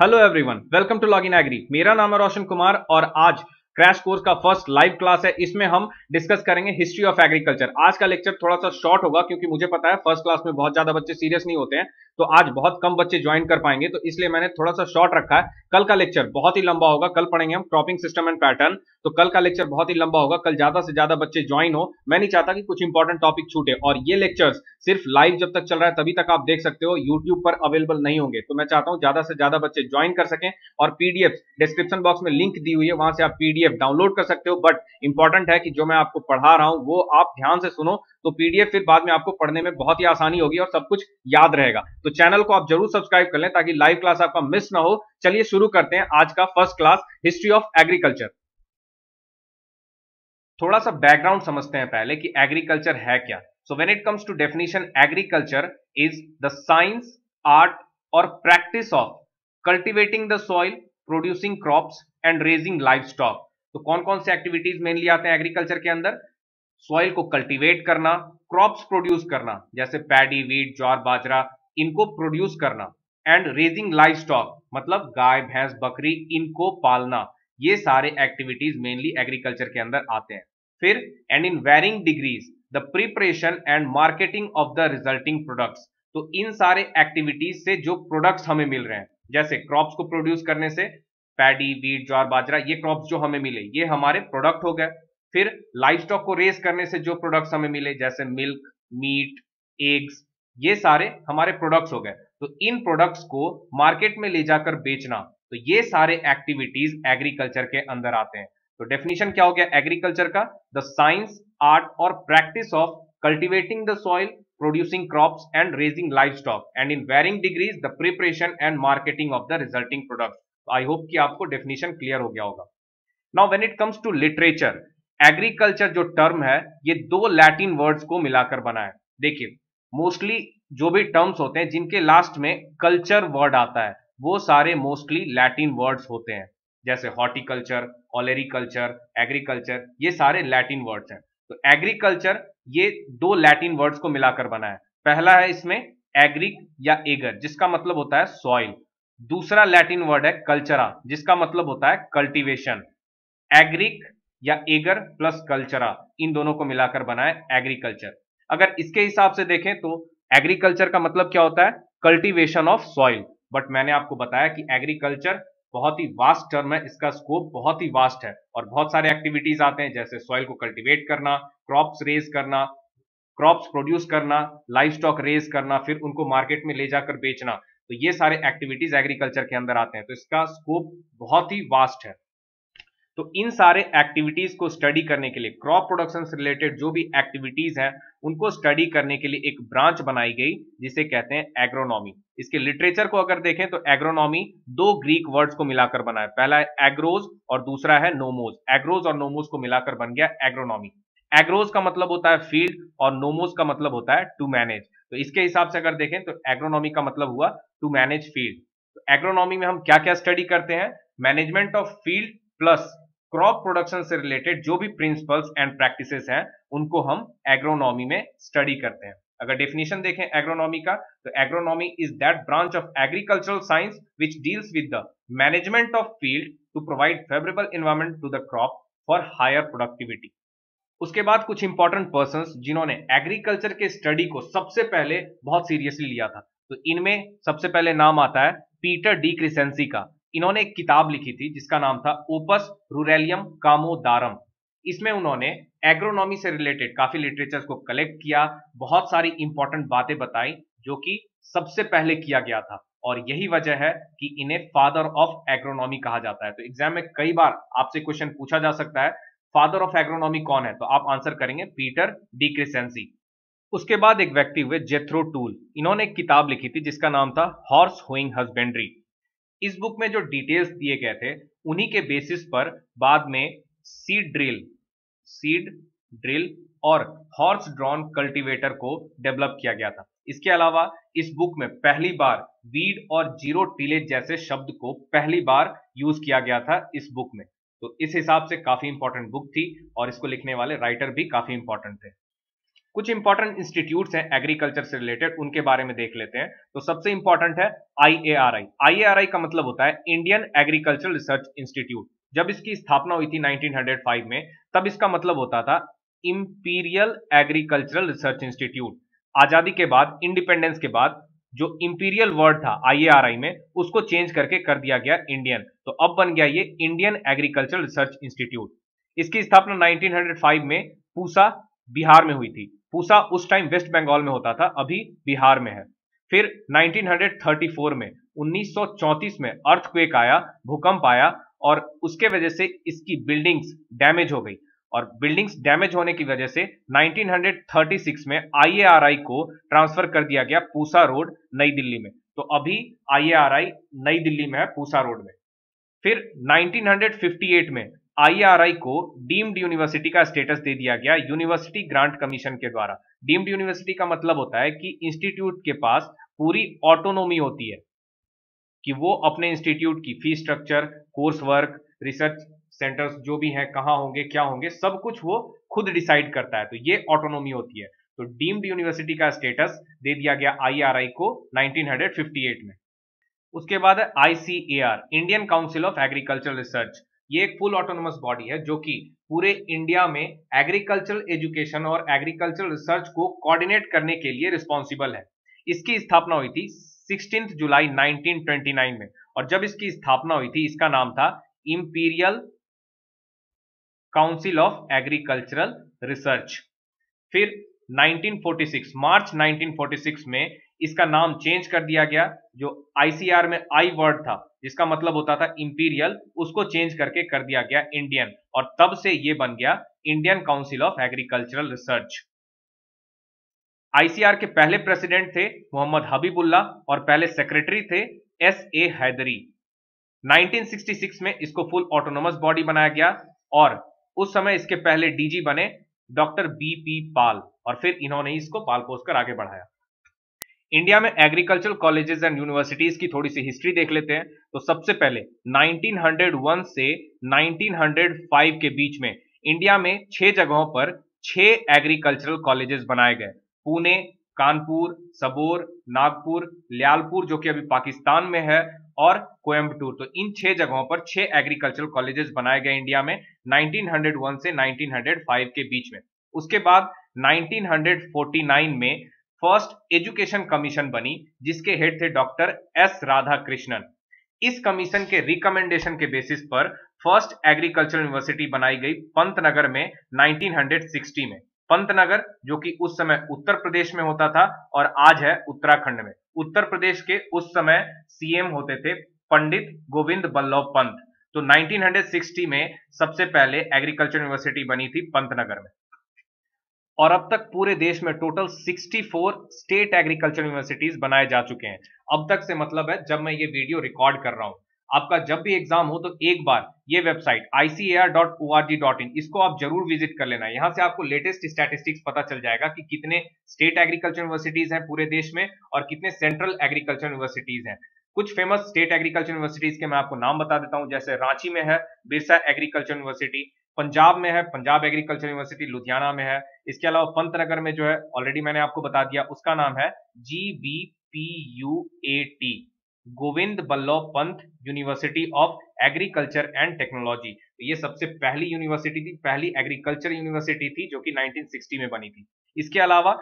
Hello everyone welcome to Login Agri मेरा नाम है रोशन कुमार और आज क्रैश कोर्स का फ़र्स्ट लाइव क्लास है। इसमें हम डिस्कस करेंगे हिस्ट्री ऑफ़ एग्रीकल्चर आज का लेक्चर थोड़ा सा शॉर्ट होगा क्योंकि मुझे पता है फ़र्स्ट क्लास में बहुत ज़्यादा बच्चे सीरियस नहीं होते हैं। तो आज बहुत कम बच्चे ज्वाइन कर पाएँगे तो इसलिए मैंने थोड़ा सा शॉर्ट रखा है। कल का लेक्चर बहुत ही लंबा होगा, कल पढ़ेंगे हम क्रॉपिंग सिस्टम एंड पैटर्न तो कल का लेक्चर बहुत ही लंबा होगा, कल ज़्यादा से ज़्यादा बच्चे ज्वाइन हो। मैं नहीं चाहता कि कुछ इंपॉर्टेंट टॉपिक छूटे, और ये लेक्चर्स सिर्फ़ लाइव जब तक चल रहा है, तभी तक आप देख सकते हो यूट्यूब पर अवेलेबल नहीं होंगे। तो मैं चाहता हूँ ज़्यादा से ज़्यादा बच्चे ज्वाइन कर सकें, और पीडीएफ डिस्क्रिप्शन बॉक्स में लिंक दी हुई है, वहाँ से आप पीडीएफ डाउनलोड कर सकते हो। बट इंपॉर्टेंट है कि जो मैं आपको पढ़ा रहा हूँ, वो आप ध्यान से सुनो तो पीडीएफ फिर बाद में आपको पढ़ने में बहुत ही आसानी होगी और सब कुछ याद रहेगा। तो चैनल को आप ज़रूर सब्सक्राइब कर लें ताकि लाइव क्लास आपका मिस ना हो। चलिए शुरू करते हैं आज का first class, history of agriculture. थोड़ा सा बैकग्राउंड समझते हैं पहले कि एग्रीकल्चर है क्या। So when it comes to definition agriculture is the science art और practice of cultivating the soil producing crops and raising livestock तो कौन कौन से एक्टिविटीज़ मेनली आते हैं एग्रीकल्चर के अंदर? सॉइल को कल्टीवेट करना क्रॉप्स प्रोड्यूस करना, जैसे पैडी वीट ज्वार, बाजरा, इनको प्रोड्यूस करना एंड रेजिंग लाइफ स्टॉक मतलब गाय, भैंस, बकरी, इनको पालना, ये सारे एक्टिविटीज़ मेनली एग्रीकल्चर के अंदर आते हैं। फिर and in varying degrees the preparation and marketing of the resulting products तो इन सारे एक्टिविटीज़ से जो प्रोडक्ट्स हमें मिल रहे हैं, जैसे क्रॉप्स को प्रोड्यूस करने से पैडी वीट ज्वार, बाजरा, ये क्रॉप्स जो हमें मिले, ये हमारे प्रोडक्ट हो गए। फिर लाइफ स्टॉक को रेस करने से जो प्रोडक्ट्स हमें मिले, जैसे मिल्क मीट एग्स ये सारे हमारे प्रोडक्ट्स हो गए। तो इन प्रोडक्ट्स को मार्केट में ले जाकर बेचना तो ये सारे एक्टिविटीज़ एग्रीकल्चर के अंदर आते हैं। तो डेफिनेशन क्या हो गया एग्रीकल्चर का? द साइंस आर्ट और practice of cultivating the soil producing crops and raising livestock and in varying degrees the preparation and marketing of the resulting product I hope कि आपको डेफिनेशन क्लियर हो गया होगा। Now when it comes to literature agriculture जो term है, ये दो Latin words को मिलाकर बना है। देखिए मोस्टली जो भी टर्म्स होते हैं, जिनके लास्ट में कल्चर वर्ड आता है, वो सारे मोस्टली लैटिन वर्ड्स होते हैं। जैसे हॉर्टिकल्चर ऑलेरिकल्चर एग्रीकल्चर ये सारे लैटिन वर्ड्स हैं। तो एग्रीकल्चर ये दो लैटिन वर्ड्स को मिलाकर बना है। पहला है इसमें एग्रिक या एगर जिसका मतलब होता है सॉइल दूसरा लैटिन वर्ड है कल्चरा जिसका मतलब होता है कल्टीवेशन एग्रिक या एगर प्लस कल्चरा, इन दोनों को मिलाकर बनाए एग्रीकल्चर। अगर इसके हिसाब से देखें तो एग्रीकल्चर का मतलब क्या होता है? Cultivation of soil. बट मैंने आपको बताया कि एग्रीकल्चर बहुत ही वास्ट टर्म है, इसका स्कोप बहुत ही वास्ट है और बहुत सारे एक्टिविटीज़ आते हैं, जैसे सॉइल को कल्टीवेट करना, क्रॉप्स रेज करना, क्रॉप्स प्रोड्यूस करना लाइफ स्टॉक रेज करना, फिर उनको मार्केट में ले जाकर बेचना। तो ये सारे एक्टिविटीज़ एग्रीकल्चर के अंदर आते हैं। तो इसका स्कोप बहुत ही वास्ट है। तो इन सारे एक्टिविटीज़ को स्टडी करने के लिए क्रॉप प्रोडक्शन से रिलेटेड जो भी एक्टिविटीज़ हैं, उनको स्टडी करने के लिए एक ब्रांच बनाई गई, जिसे कहते हैं एग्रोनॉमी इसके लिटरेचर को अगर देखें तो एग्रोनॉमी दो ग्रीक वर्ड्स को मिलाकर बना है। पहला है एग्रोज और दूसरा है नोमोज एग्रोज और नोमोज को मिलाकर बन गया एग्रोनॉमी एग्रोज का मतलब होता है फ़ील्ड और नोमोज का मतलब होता है टू मैनेज तो इसके हिसाब से अगर देखें तो एग्रोनॉमी का मतलब हुआ टू मैनेज फ़ील्ड एग्रोनॉमी में हम क्या क्या स्टडी करते हैं? Management of field plus crop production से रिलेटेड जो भी प्रिंसिपल्स एंड प्रैक्टिसेस हैं, उनको हम एग्रोनॉमी में स्टडी करते हैं। अगर डेफिनेशन देखें एग्रोनॉमी का तो agronomy is that branch of agricultural science which deals with the management of field to provide favourable environment to the crop for higher productivity उसके बाद कुछ इंपॉर्टेंट पर्सन जिन्होंने एग्रीकल्चर के स्टडी को सबसे पहले बहुत सीरियसली लिया था। तो इनमें सबसे पहले नाम आता है पीटर डी क्रिसेंसी का। इन्होंने एक किताब लिखी थी, जिसका नाम था ओपस रूरेलियम कामोदारम। इसमें उन्होंने एग्रोनॉमी से रिलेटेड काफ़ी लिटरेचर को कलेक्ट किया, बहुत सारी इंपॉर्टेंट बातें बताई, जो कि सबसे पहले किया गया था। और यही वजह है कि इन्हें फादर ऑफ़ एग्रोनॉमी कहा जाता है। तो एग्ज़ाम में कई बार आपसे क्वेश्चन पूछा जा सकता है फादर ऑफ़ एग्रोनॉमी कौन है? तो आप आंसर करेंगे पीटर डी क्रिसेंसी उसके बाद एक व्यक्ति हुए जेथ्रो टूल इन्होंने एक किताब लिखी थी, जिसका नाम था हॉर्स होइंग हस्बेंड्री इस बुक में जो डिटेल्स दिए गए थे, उन्हीं के बेसिस पर बाद में सीड ड्रिल सीड ड्रिल और हॉर्स ड्रॉन कल्टीवेटर को डेवलप किया गया था। इसके अलावा इस बुक में पहली बार वीड और ज़ीरो टीलेज जैसे शब्द को पहली बार यूज़ किया गया था इस बुक में। तो इस हिसाब से काफ़ी इंपॉर्टेंट बुक थी और इसको लिखने वाले राइटर भी काफ़ी इंपॉर्टेंट थे। कुछ इंपॉर्टेंट इंस्टीट्यूट हैं एग्रीकल्चर से रिलेटेड उनके बारे में देख लेते हैं। तो सबसे इंपॉर्टेंट है आईएआरआई आईएआरआई का मतलब होता है इंडियन एग्रीकल्चर रिसर्च इंस्टीट्यूट जब इसकी स्थापना हुई थी 1905 में, तब इसका मतलब होता था इंपीरियल एग्रीकल्चरल रिसर्च इंस्टीट्यूट आज़ादी के बाद इंडिपेंडेंस के बाद, जो इंपीरियल वर्ड था आईएआरआई में, उसको चेंज करके कर दिया गया इंडियन तो अब बन गया ये इंडियन एग्रीकल्चर रिसर्च इंस्टीट्यूट इसकी स्थापना 1905 में पूसा, बिहार में हुई थी। पूसा उस टाइम वेस्ट बंगाल में होता था, अभी बिहार में है। फिर 1934 में 1934 में अर्थक्वेक आया, भूकंप आया और उसके वजह से इसकी बिल्डिंग्स डैमेज हो गई। और बिल्डिंग्स डैमेज होने की वजह से 1936 में आईएआरआई को ट्रांसफ़र कर दिया गया पूसा रोड नई दिल्ली में। तो अभी आईएआरआई नई दिल्ली में है, पूसा रोड में। फिर 1958 में आईआरआई को डीम्ड यूनिवर्सिटी का स्टेटस दे दिया गया यूनिवर्सिटी ग्रांट कमीशन के द्वारा। डीम्ड यूनिवर्सिटी का मतलब होता है कि इंस्टीट्यूट के पास पूरी ऑटोनोमी होती है, कि वो अपने इंस्टीट्यूट की fee structure, course work, research centres जो भी हैं, कहाँ होंगे, क्या होंगे, सब कुछ वो खुद डिसाइड करता है। तो ये ऑटोनोमी होती है। तो डीम्ड यूनिवर्सिटी का स्टेटस दे दिया गया आईआरआई को 1958 में। उसके बाद ICAR Indian Council of Agriculture Research. ये एक फुल ऑटोनोमस बॉडी है, जो कि पूरे इंडिया में एग्रीकल्चरल एजुकेशन और एग्रीकल्चरल रिसर्च को कोऑर्डिनेट करने के लिए रिस्पॉन्सिबल है। इसकी स्थापना हुई थी सिक्सटीन जुलाई 1929 में और जब इसकी स्थापना हुई थी, इसका नाम था Imperial Council of Agricultural Research फिर 1946 मार्च 1946 में इसका नाम चेंज कर दिया गया, जो आईसीआर में आई वर्ड था, जिसका मतलब होता था इंपीरियल उसको चेंज करके कर दिया गया इंडियन और तब से ये बन गया Indian Council of Agricultural Research ICR के पहले प्रेसिडेंट थे मोहम्मद हबीबुल्ला और पहले सेक्रेटरी थे एस ए हैदरी। 1966 में इसको फुल ऑटोनोमस बॉडी बनाया गया और उस समय इसके पहले डीजी बने डॉक्टर बी पी पाल और फिर इन्होंने इसको पाल पोस्ट कर आगे बढ़ाया। इंडिया में एग्रीकल्चरल कॉलेजेस एंड यूनिवर्सिटीज की थोड़ी सी हिस्ट्री देख लेते हैं। तो सबसे पहले 1901 से 1905 के बीच में इंडिया में छह जगहों पर छह एग्रीकल्चरल कॉलेजेस बनाए गए। पुणे, कानपुर, सबोर, नागपुर, लियालपुर, जो कि अभी पाकिस्तान में है, और कोयम्बटूर तो इन छह जगहों पर छह एग्रीकल्चरल कॉलेजेस बनाए गए इंडिया में 1901 से 1905 के बीच में। उसके बाद 1949 में फ़र्स्ट एजुकेशन कमीशन बनी, जिसके हेड थे डॉक्टर एस राधा कृष्णन इस कमीशन के रिकमेंडेशन के बेसिस पर फ़र्स्ट एग्रीकल्चर यूनिवर्सिटी बनाई गई पंतनगर में 1960 में। पंतनगर, जो कि उस समय उत्तर प्रदेश में होता था और आज है उत्तराखंड में। उत्तर प्रदेश के उस समय सीएम होते थे पंडित गोविंद बल्लभ पंत। तो 1960 में सबसे पहले एग्रीकल्चर यूनिवर्सिटी बनी थी पंतनगर में। और अब तक पूरे देश में टोटल 64 स्टेट एग्रीकल्चर यूनिवर्सिटीज बनाए जा चुके हैं। अब तक से मतलब है, जब मैं ये वीडियो रिकॉर्ड कर रहा हूँ। आपका जब भी एग्ज़ाम हो तो एक बार ये वेबसाइट icar.org.in इसको आप ज़रूर विज़िट कर लेना। यहाँ से आपको लेटेस्ट स्टैटिस्टिक्स पता चल जाएगा कि कितने स्टेट एग्रीकल्चर यूनिवर्सिटीज हैं पूरे देश में और कितने सेंट्रल एग्रीकल्चर यूनिवर्सिटीज हैं। कुछ फ़ेमस स्टेट एग्रीकल्चर यूनिवर्सिटीज के मैं आपको नाम बता देता हूँ, जैसे रांची में है, बिरसा एग्रीकल्चर यूनिवर्सिटी पंजाब में है, पंजाब एग्रीकल्चर यूनिवर्सिटी लुधियाना में है। इसके अलावा पंतनगर में जो है ऑलरेडी मैंने आपको बता दिया, उसका नाम है G B P U A T Govind Ballabh Pant University of Agriculture and Technology. ये सबसे पहली यूनिवर्सिटी थी, पहली एग्रीकल्चर यूनिवर्सिटी थी जो कि 1960 में बनी थी। इसके अलावा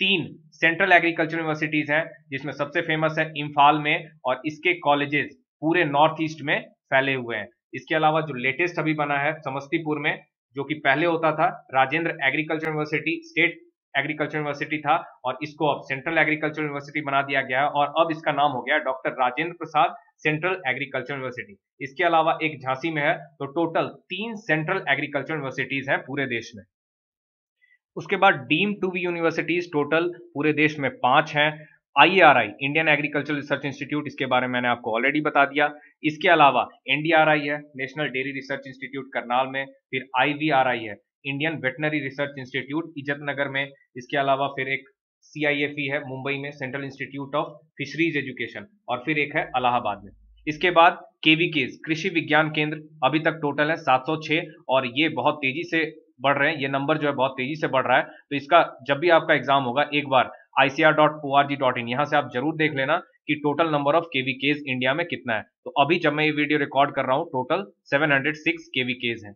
तीन सेंट्रल एग्रीकल्चर यूनिवर्सिटीज हैं, जिसमें सबसे फ़ेमस है, इम्फाल में और इसके कॉलेजेस पूरे नॉर्थ ईस्ट में फैले हुए हैं। इसके अलावा जो लेटेस्ट अभी बना है समस्तीपुर में, जो कि पहले होता था, Rajendra Agriculture University State Agriculture University था, और इसको अब सेंट्रल एग्रीकल्चर यूनिवर्सिटी बना दिया गया है, और अब इसका नाम हो गया doctor Rajendra Prasad Central Agriculture University इसके अलावा एक झांसी में है तो टोटल तीन सेंट्रल एग्रीकल्चर यूनिवर्सिटीज हैं पूरे देश में। उसके बाद deem to be universities total पूरे देश में पाँच हैं IRI Indian Agriculture Research Institute इसके बारे में मैंने आपको ऑलरेडी बता दिया। इसके अलावा एनडीआरआई है national dairy research institute Karnal में, फिर आईवीआरआई है Indian veterinary research institute Izatnagar में। इसके अलावा फिर एक सी e है, मुंबई में Central Institute of Fisheries Education और फिर एक है अलाहाबाद में। इसके बाद केवीकेज कृषि विज्ञान केंद्र, अभी तक टोटल है 706 और ये बहुत तेज़ी से बढ़ रहे हैं। ये नंबर जो है बहुत तेज़ी से बढ़ रहा है। तो इसका, जब भी आपका एग्ज़ाम होगा, एक बार icr.org.in यहाँ से आप ज़रूर देख लेना कि total number of KVKs India में कितना है। तो अभी जब मैं ये वीडियो रिकॉर्ड कर रहा हूँ टोटल 706 केवी केज हैं।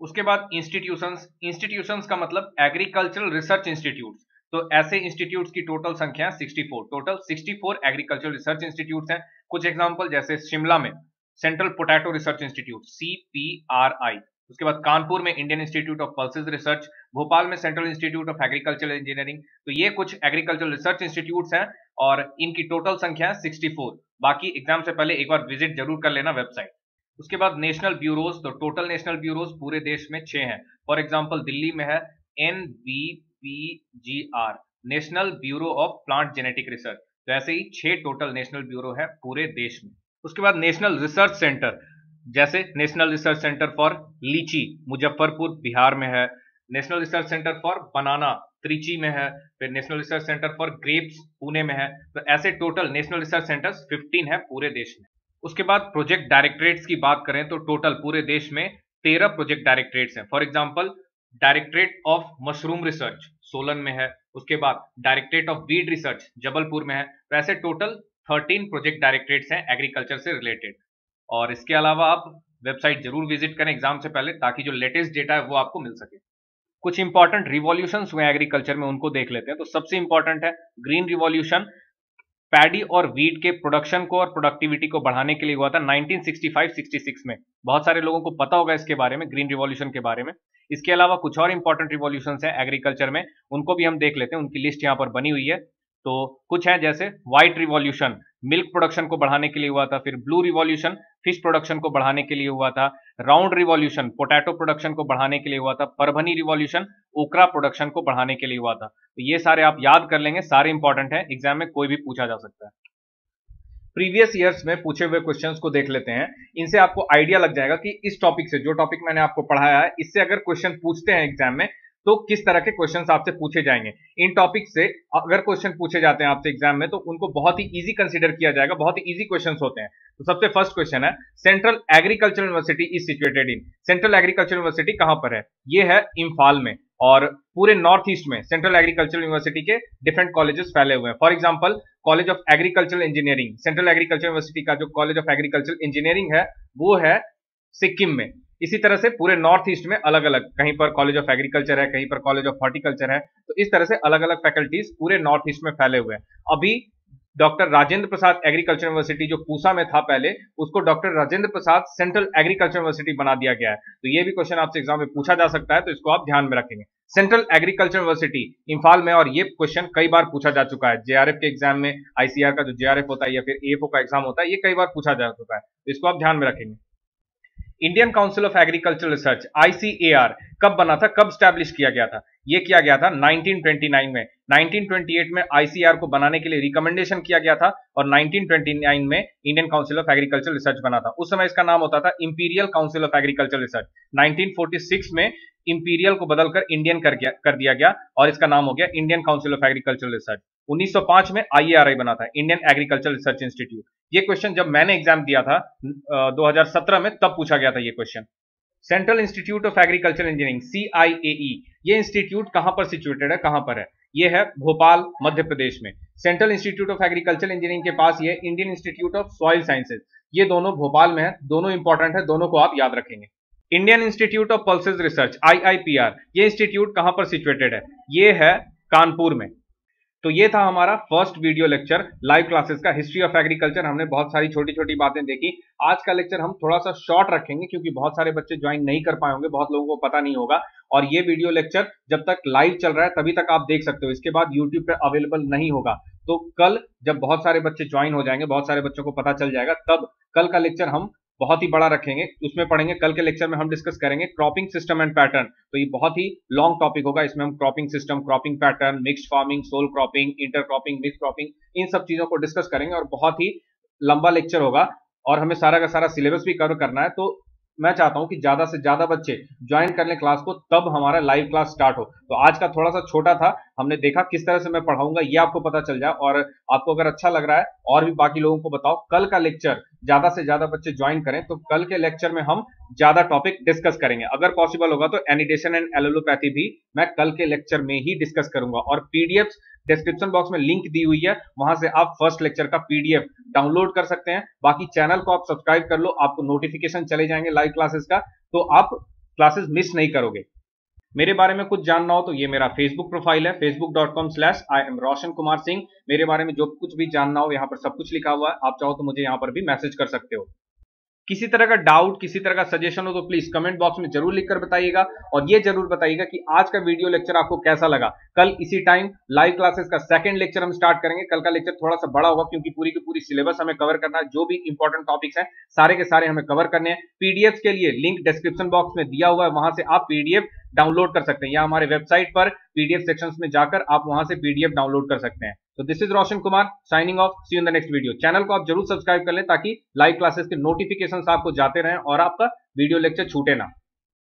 उसके बाद इंस्टीट्यूशंस इंस्टीट्यूशंस का मतलब एग्रीकल्चरल रिसर्च इंस्टीट्यूट तो ऐसे इंस्टीट्यूट्स की टोटल संख्या 64 टोटल 64 एग्रीकल्चरल रिसर्च इंस्टीट्यूट्स हैं। कुछ एग्जांपल जैसे शिमला में Central Potato Research Institute CPRI उसके बाद कानपुर में Indian Institute of Pulses Research Bhopal में Central Institute of Agriculture Engineering तो ये कुछ एग्रीकल्चर रिसर्च इंस्टीट्यूट हैं और इनकी टोटल संख्या है 64 बाकी एग्ज़ाम से पहले एक बार विज़िट ज़रूर कर लेना वेबसाइट उसके बाद नेशनल ब्यूरोज तो टोटल नेशनल ब्यूरोज पूरे देश में छह हैं। फॉर एग्ज़ाम्पल दिल्ली में है N B P G R National Bureau of Plant Genetic Research तो ऐसे ही छह टोटल नेशनल ब्यूरो है पूरे देश में। उसके बाद नेशनल रिसर्च सेंटर जैसे National Research Centre for litchi Muzaffarpur, Bihar में है। National Research Centre for banana, Trichy में है, फिर National Research Centre for grapes Pune में है तो ऐसे टोटल नेशनल रिसर्च सेंटर्स 15 है पूरे देश में। उसके बाद प्रोजेक्ट डायरेक्टरेट्स की बात करें तो टोटल पूरे देश में तेरह प्रोजेक्ट डायरेक्टरेट्स हैं। For example Directorate of Mushroom Research Solan में है, उसके बाद Directorate of Weed Research Jabalpur में है तो ऐसे टोटल थर्टीन प्रोजेक्ट डायरेक्टरेट्स हैं एग्रीकल्चर से रिलेटेड और इसके अलावा आप वेबसाइट ज़रूर विज़िट करें एग्ज़ाम से पहले ताकि जो लेटेस्ट डेटा है वो आपको मिल सके। कुछ इंपॉर्टेंट रिवॉल्यूशन हुए एग्रीकल्चर में, उनको देख लेते हैं। तो सबसे इंपॉर्टेंट है ग्रीन रिवॉल्यूशन पैडी और वीट के प्रोडक्शन को और प्रोडक्टिविटी को बढ़ाने के लिए हुआ था 1965-66 में। बहुत सारे लोगों को पता होगा इसके बारे में ग्रीन रिवॉल्यूशन के बारे में। इसके अलावा कुछ और इंपॉर्टेंट रिवॉल्यूशन है एग्रीकल्चर में, उनको भी हम देख लेते हैं। उनकी लिस्ट यहाँ पर बनी हुई है। तो कुछ है जैसे व्हाइट रिवॉल्यूशन मिल्क प्रोडक्शन को बढ़ाने के लिए हुआ था, फिर ब्लू रिवॉल्यूशन फ़िश प्रोडक्शन को बढ़ाने के लिए हुआ था। राउंड रिवॉल्यूशन, पोटैटो प्रोडक्शन को बढ़ाने के लिए हुआ था, परभनी रिवॉल्यूशन, ओकरा प्रोडक्शन को बढ़ाने के लिए हुआ था। तो ये सारे आप याद कर लेंगे, सारे इंपॉर्टेंट है एग्ज़ाम में कोई भी पूछा जा सकता है। प्रीवियस ईयर्स में पूछे हुए क्वेश्चंस को देख लेते हैं, इनसे आपको आइडिया लग जाएगा कि इस टॉपिक से, जो टॉपिक मैंने आपको पढ़ाया है, इससे अगर क्वेश्चन पूछते हैं एग्ज़ाम में तो किस तरह के क्वेश्चंस आपसे पूछे जाएँगे? इन टॉपिक से अगर क्वेश्चन पूछे जाते हैं आपसे एग्ज़ाम में तो उनको बहुत ही इजी कंसीडर किया जाएगा, बहुत ही इजी क्वेश्चंस होते हैं। तो सबसे फ़र्स्ट क्वेश्चन है Central Agriculture University is situated in Central Agriculture University कहाँ पर है? ये है इम्फाल में, और पूरे नॉर्थ ईस्ट में सेंट्रल एग्रीकल्चर यूनिवर्सिटी के डिफरेंट कॉलेजेस फैले हुए हैं। For example College of Agriculture Engineering Central Agriculture University का जो कॉलेज ऑफ़ एग्रीकल्चर इंजीनियरिंग है, वो है सिक्किम में। इसी तरह से पूरे नॉर्थ ईस्ट में अलग अलग कहीं पर कॉलेज ऑफ़ एग्रीकल्चर है, कहीं पर कॉलेज ऑफ़ हॉर्टिकल्चर है तो इस तरह से अलग अलग फैकल्टीज पूरे नॉर्थ ईस्ट में फैले हुए हैं। अभी doctor Rajendra Prasad Agriculture University, जो पूसा में था पहले, उसको doctor Rajendra Prasad Central Agriculture University बना दिया गया है। तो ये भी क्वेश्चन आपसे एग्ज़ाम में पूछा जा सकता है तो इसको आप ध्यान में रखेंगे। सेंट्रल एग्रीकल्चर यूनिवर्सिटी इंफाल में, और ये क्वेश्चन कई बार पूछा जा चुका है। जेआरएफ के एग्ज़ाम में आईसीआर का जो जेआरएफ होता है या फिर एएफओ का एग्ज़ाम होता है, ये कई बार पूछा जा चुका है। तो इसको आप ध्यान में रखेंगे। Indian Council of Agriculture Research ICAR कब बना था कब स्टैब्लिश किया गया था? यह किया गया था 1929 में। 1928 में आईसीआर को बनाने के लिए रिकमेंडेशन किया गया था और 1929 में Indian Council of Agriculture Research बना था। उस समय इसका नाम होता था Imperial Council of Agriculture Research 1946 में इंपीरियल को बदलकर इंडियन कर, कर दिया गया और इसका नाम हो गया Indian council of agriculture research 1905 में आईएआरआई बना था इंडियन एग्रीकल्चर रिसर्च इंस्टीट्यूट ये क्वेश्चन जब मैंने एग्ज़ाम दिया था 2017 में, तब पूछा गया था ये question Central Institute of Agriculture Engineering CIAE ये इंस्टीट्यूट कहाँ पर सिचुएटेड है, कहाँ पर है? ये है भोपाल, मध्य प्रदेश में। Central Institute of Agriculture Engineering के पास ये Indian Institute of Soil Sciences ये दोनों भोपाल में है, दोनों इंपॉर्टेंट है, दोनों को आप याद रखेंगे। Indian Institute of Pulses Research IIPR ये इंस्टीट्यूट कहाँ पर सिचुएटेड है? ये है कानपुर में। तो ये था हमारा first video lecture live classes का हिस्ट्री ऑफ़ एग्रीकल्चर हमने बहुत सारी छोटी छोटी बातें देखी। आज का लेक्चर हम थोड़ा सा शॉर्ट रखेंगे क्योंकि बहुत सारे बच्चे ज्वाइन नहीं कर पाए होंगे, बहुत लोगों को पता नहीं होगा। और ये वीडियो लेक्चर जब तक लाइव चल रहा है, तभी तक आप देख सकते हो। इसके बाद यूट्यूब पर अवेलेबल नहीं होगा। तो कल जब बहुत सारे बच्चे ज्वाइन हो जाएँगे, बहुत सारे बच्चों को पता चल जाएगा, तब कल का लेक्चर हम बहुत ही बड़ा रखेंगे। उसमें पढ़ेंगे, कल के लेक्चर में हम डिस्कस करेंगे क्रॉपिंग सिस्टम एंड पैटर्न तो ये बहुत ही लॉन्ग टॉपिक होगा। इसमें हम cropping system cropping pattern mix farming sole cropping intercropping mix cropping इन सब चीज़ों को डिस्कस करेंगे और बहुत ही लंबा लेक्चर होगा। और हमें सारा का सारा सिलेबस भी कवर करना है। तो मैं चाहता हूँ कि ज़्यादा से ज़्यादा बच्चे ज्वाइन कर लें क्लास को, तब हमारा लाइव क्लास स्टार्ट हो। तो आज का थोड़ा सा छोटा था, हमने देखा किस तरह से मैं पढ़ाऊँगा, ये आपको पता चल जाए। और आपको अगर अच्छा लग रहा है, और भी बाकी लोगों को बताओ, कल का लेक्चर ज़्यादा से ज़्यादा बच्चे ज्वाइन करें तो कल के लेक्चर में हम ज़्यादा टॉपिक डिस्कस करेंगे। अगर पॉसिबल होगा तो एनिडेशन एंड एलोलोपैथी भी मैं कल के लेक्चर में ही डिस्कस करूँगा। और पीडीएफ डिस्क्रिप्शन बॉक्स में लिंक दी हुई है। वहाँ से आप फ़र्स्ट लेक्चर का पीडीएफ डाउनलोड कर सकते हैं। बाकी चैनल को आप सब्सक्राइब कर लो, आपको नोटिफिकेशन चले जाएँगे लाइव क्लासेस का। तो आप क्लासेस मिस नहीं करोगे। मेरे बारे में कुछ जानना हो तो ये मेरा फेसबुक प्रोफ़ाइल है। Facebook dot com slash I am Roshan Kumar Singh मेरे बारे में जो कुछ भी जानना हो, यहाँ पर सब कुछ लिखा हुआ है। आप चाहो तो मुझे यहाँ पर भी मैसेज कर सकते हो। किसी तरह का डाउट किसी तरह का सजेशन हो तो प्लीज़ कमेंट बॉक्स में ज़रूर लिखकर बताइएगा और ये ज़रूर बताइएगा कि आज का वीडियो लेक्चर आपको कैसा लगा। कल इसी टाइम लाइव क्लासेस का सेकंड लेक्चर हम स्टार्ट करेंगे। कल का लेक्चर थोड़ा सा बड़ा होगा क्योंकि पूरी की पूरी सिलेबस हमें कवर करना है। जो भी इंपॉर्टेंट टॉपिक्स है, सारे के सारे हमें कवर करने हैं। पीडीएफ के लिए लिंक डिस्क्रिप्शन बॉक्स में दिया हुआ है। वहाँ से आप पीडीएफ डाउनलोड कर सकते हैं या हमारे वेबसाइट पर पीडीएफ सेक्शंस में जाकर आप वहाँ से पीडीएफ डाउनलोड कर सकते हैं। तो this is Roshan Kumar signing off see in the next video channel को आप ज़रूर सब्सक्राइब कर लें ताकि लाइव क्लासेस के नोटिफिकेशन आपको जाते रहें और आपका वीडियो लेक्चर छूटे ना।